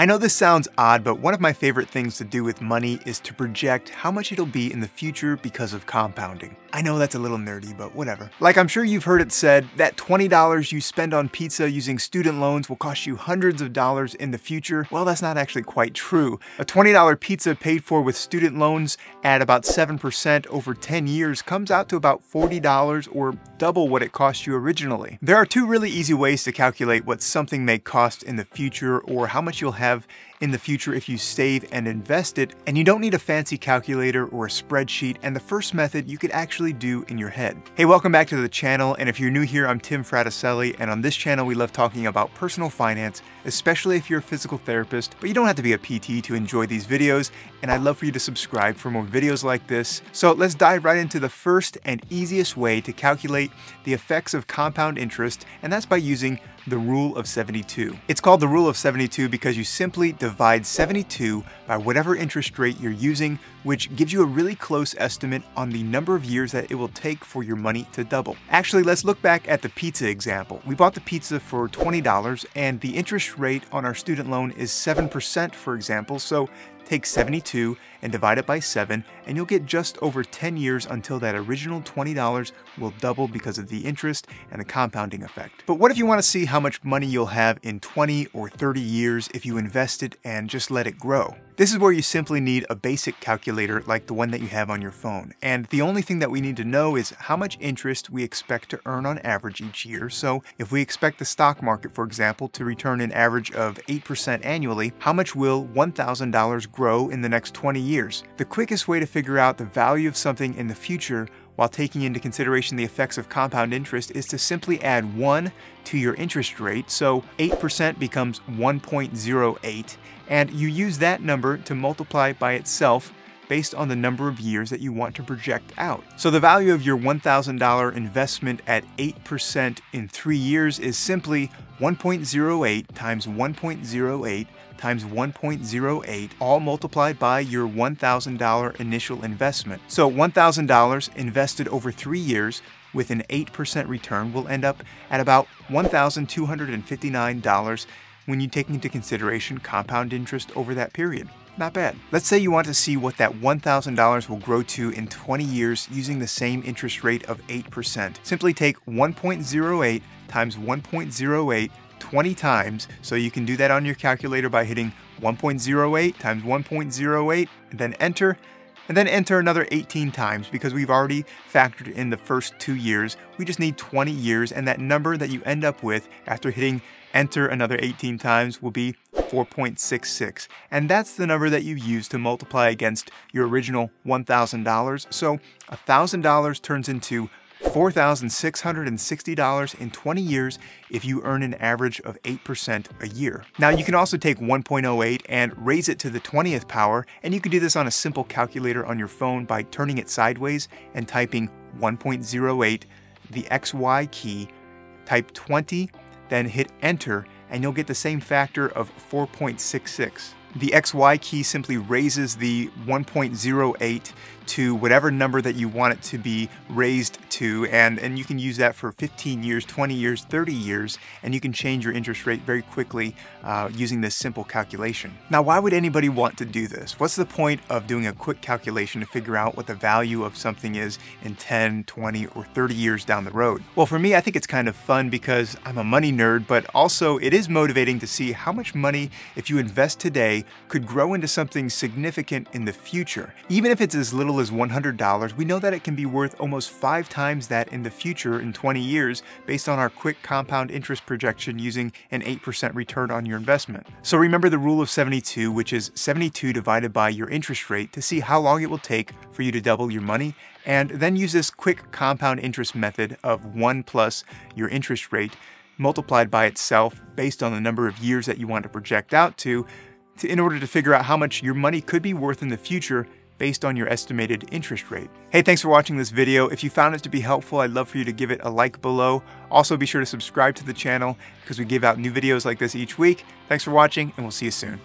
I know this sounds odd, but one of my favorite things to do with money is to project how much it'll be in the future because of compounding. I know that's a little nerdy, but whatever. Like I'm sure you've heard it said, that $20 you spend on pizza using student loans will cost you hundreds of dollars in the future. Well, that's not actually quite true. A $20 pizza paid for with student loans at about 7% over 10 years comes out to about $40 or double what it cost you originally. There are two really easy ways to calculate what something may cost in the future or how much you'll have in the future if you save and invest it, and you don't need a fancy calculator or a spreadsheet, and the first method you could actually do in your head. Hey, welcome back to the channel, and if you're new here, I'm Tim Fraticelli, and on this channel we love talking about personal finance, especially if you're a physical therapist, but you don't have to be a PT to enjoy these videos, and I'd love for you to subscribe for more videos like this. So let's dive right into the first and easiest way to calculate the effects of compound interest, and that's by using the rule of 72. It's called the rule of 72 because you simply divide 72 by whatever interest rate you're using, which gives you a really close estimate on the number of years that it will take for your money to double. Actually, let's look back at the pizza example. We bought the pizza for $20 and the interest rate on our student loan is 7% for example, so Take 72 and divide it by 7 and you'll get just over 10 years until that original $20 will double because of the interest and the compounding effect. But what if you want to see how much money you'll have in 20 or 30 years if you invest it and just let it grow? This is where you simply need a basic calculator like the one that you have on your phone. And the only thing that we need to know is how much interest we expect to earn on average each year. So if we expect the stock market, for example, to return an average of 8% annually, how much will $1,000 grow in the next 20 years? The quickest way to figure out the value of something in the future while taking into consideration the effects of compound interest is to simply add 1 to your interest rate, so 8% becomes 1.08, and you use that number to multiply by itself based on the number of years that you want to project out. So the value of your $1,000 investment at 8% in 3 years is simply 1.08 times 1.08 times 1.08, all multiplied by your $1,000 initial investment. So $1,000 invested over three years with an 8% return will end up at about $1,259 when you take into consideration compound interest over that period. Not bad. Let's say you want to see what that $1,000 will grow to in 20 years using the same interest rate of 8%. Simply take 1.08 times 1.08 20 times. So you can do that on your calculator by hitting 1.08 times 1.08 and then enter and then enter another 18 times because we've already factored in the first two years. We just need 20 years and that number that you end up with after hitting enter another 18 times will be 4.66. And that's the number that you use to multiply against your original $1,000. So $1,000 turns into $4,660 in 20 years if you earn an average of 8% a year. Now you can also take 1.08 and raise it to the 20th power, and you can do this on a simple calculator on your phone by turning it sideways and typing 1.08, the XY key, type 20, then hit enter, and you'll get the same factor of 4.66. The XY key simply raises the 1.08 to whatever number that you want it to be raised to and, and you can use that for 15 years, 20 years, 30 years and you can change your interest rate very quickly uh, using this simple calculation. Now why would anybody want to do this? What's the point of doing a quick calculation to figure out what the value of something is in 10, 20 or 30 years down the road? Well for me I think it's kind of fun because I'm a money nerd but also it is motivating to see how much money if you invest today could grow into something significant in the future. Even if it's as little as $100, we know that it can be worth almost five times that in the future in 20 years based on our quick compound interest projection using an 8% return on your investment. So remember the rule of 72, which is 72 divided by your interest rate to see how long it will take for you to double your money and then use this quick compound interest method of 1 plus your interest rate multiplied by itself based on the number of years that you want to project out to, to in order to figure out how much your money could be worth in the future based on your estimated interest rate. Hey, thanks for watching this video. If you found it to be helpful, I'd love for you to give it a like below. Also, be sure to subscribe to the channel because we give out new videos like this each week. Thanks for watching, and we'll see you soon.